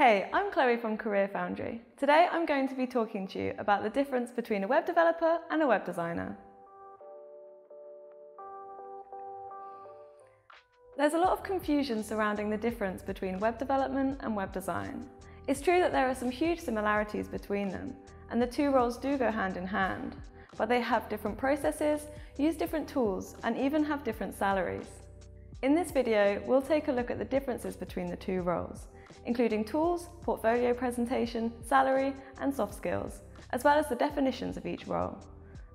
Hey, I'm Chloe from CareerFoundry. Today I'm going to be talking to you about the difference between a web developer and a web designer. There's a lot of confusion surrounding the difference between web development and web design. It's true that there are some huge similarities between them, and the two roles do go hand in hand, but they have different processes, use different tools, and even have different salaries. In this video, we'll take a look at the differences between the two roles, including tools, portfolio presentation, salary, and soft skills, as well as the definitions of each role.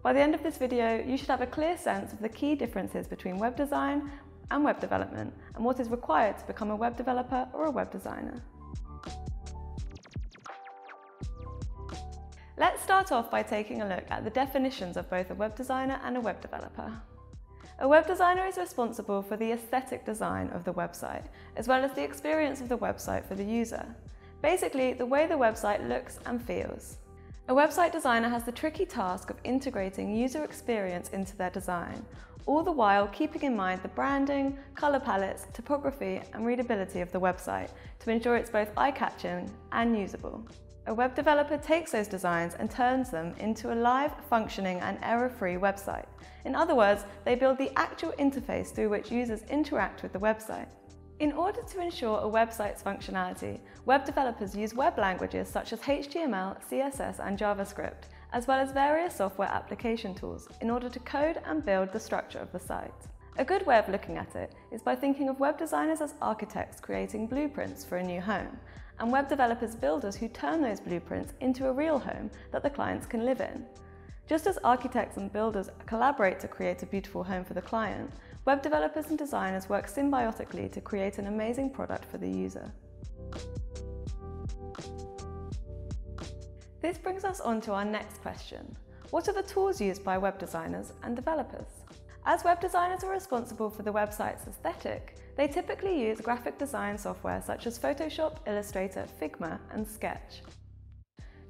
By the end of this video, you should have a clear sense of the key differences between web design and web development, and what is required to become a web developer or a web designer. Let's start off by taking a look at the definitions of both a web designer and a web developer. A web designer is responsible for the aesthetic design of the website, as well as the experience of the website for the user. Basically, the way the website looks and feels. A website designer has the tricky task of integrating user experience into their design, all the while keeping in mind the branding, colour palettes, typography and readability of the website to ensure it's both eye-catching and usable. A web developer takes those designs and turns them into a live, functioning and error-free website. In other words, they build the actual interface through which users interact with the website. In order to ensure a website's functionality, web developers use web languages such as HTML, CSS and JavaScript, as well as various software application tools in order to code and build the structure of the site. A good way of looking at it is by thinking of web designers as architects creating blueprints for a new home, and web developers builders who turn those blueprints into a real home that the clients can live in. Just as architects and builders collaborate to create a beautiful home for the client, web developers and designers work symbiotically to create an amazing product for the user. This brings us on to our next question. What are the tools used by web designers and developers? As web designers are responsible for the website's aesthetic, they typically use graphic design software such as Photoshop, Illustrator, Figma and Sketch.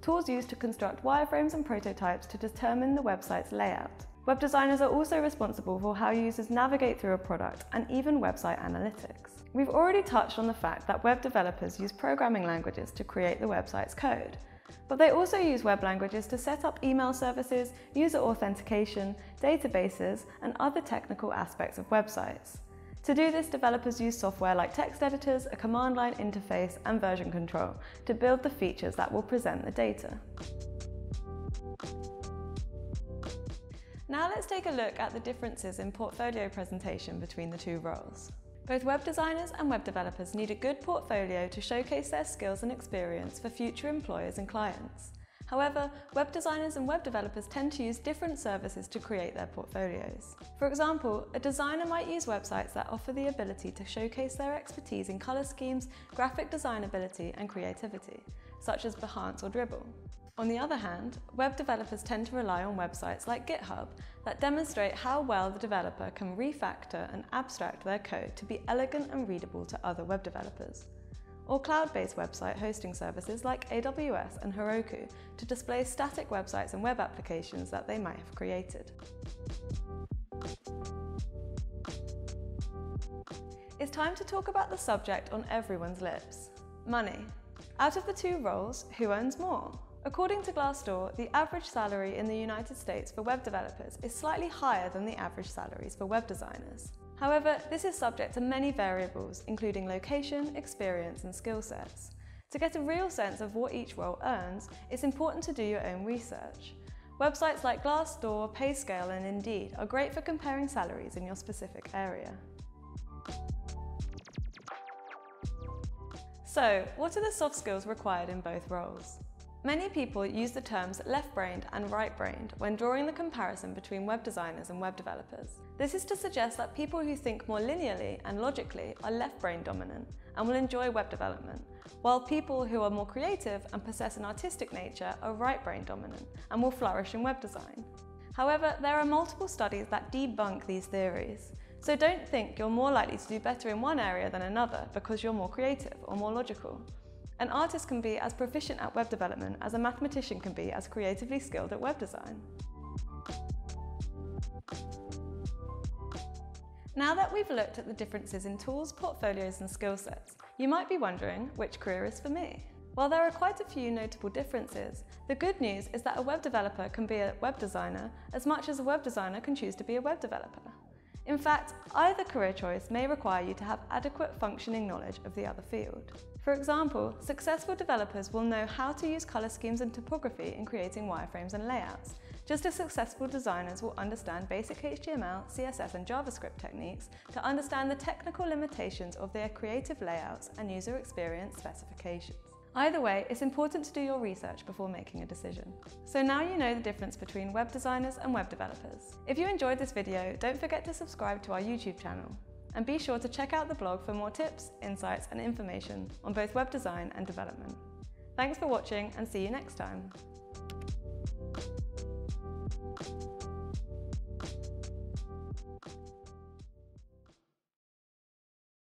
Tools used to construct wireframes and prototypes to determine the website's layout. Web designers are also responsible for how users navigate through a product and even website analytics. We've already touched on the fact that web developers use programming languages to create the website's code. But they also use web languages to set up email services, user authentication, databases, and other technical aspects of websites. To do this, developers use software like text editors, a command line interface, and version control to build the features that will present the data. Now let's take a look at the differences in portfolio presentation between the two roles. Both web designers and web developers need a good portfolio to showcase their skills and experience for future employers and clients. However, web designers and web developers tend to use different services to create their portfolios. For example, a designer might use websites that offer the ability to showcase their expertise in colour schemes, graphic design ability and creativity, such as Behance or Dribbble. On the other hand, web developers tend to rely on websites like GitHub that demonstrate how well the developer can refactor and abstract their code to be elegant and readable to other web developers. Or cloud-based website hosting services like AWS and Heroku to display static websites and web applications that they might have created. It's time to talk about the subject on everyone's lips, money. Out of the two roles, who earns more? According to Glassdoor, the average salary in the United States for web developers is slightly higher than the average salaries for web designers. However, this is subject to many variables, including location, experience and skill sets. To get a real sense of what each role earns, it's important to do your own research. Websites like Glassdoor, Payscale and Indeed are great for comparing salaries in your specific area. So, what are the soft skills required in both roles? Many people use the terms left-brained and right-brained when drawing the comparison between web designers and web developers. This is to suggest that people who think more linearly and logically are left-brain dominant and will enjoy web development, while people who are more creative and possess an artistic nature are right-brain dominant and will flourish in web design. However, there are multiple studies that debunk these theories. So don't think you're more likely to do better in one area than another because you're more creative or more logical. An artist can be as proficient at web development as a mathematician can be as creatively skilled at web design. Now that we've looked at the differences in tools, portfolios and skill sets, you might be wondering which career is for me. While there are quite a few notable differences, the good news is that a web developer can be a web designer as much as a web designer can choose to be a web developer. In fact, either career choice may require you to have adequate functioning knowledge of the other field. For example, successful developers will know how to use colour schemes and typography in creating wireframes and layouts, just as successful designers will understand basic HTML, CSS and JavaScript techniques to understand the technical limitations of their creative layouts and user experience specifications. Either way, it's important to do your research before making a decision. So now you know the difference between web designers and web developers. If you enjoyed this video, don't forget to subscribe to our YouTube channel. And be sure to check out the blog for more tips, insights and information on both web design and development. Thanks for watching and see you next time.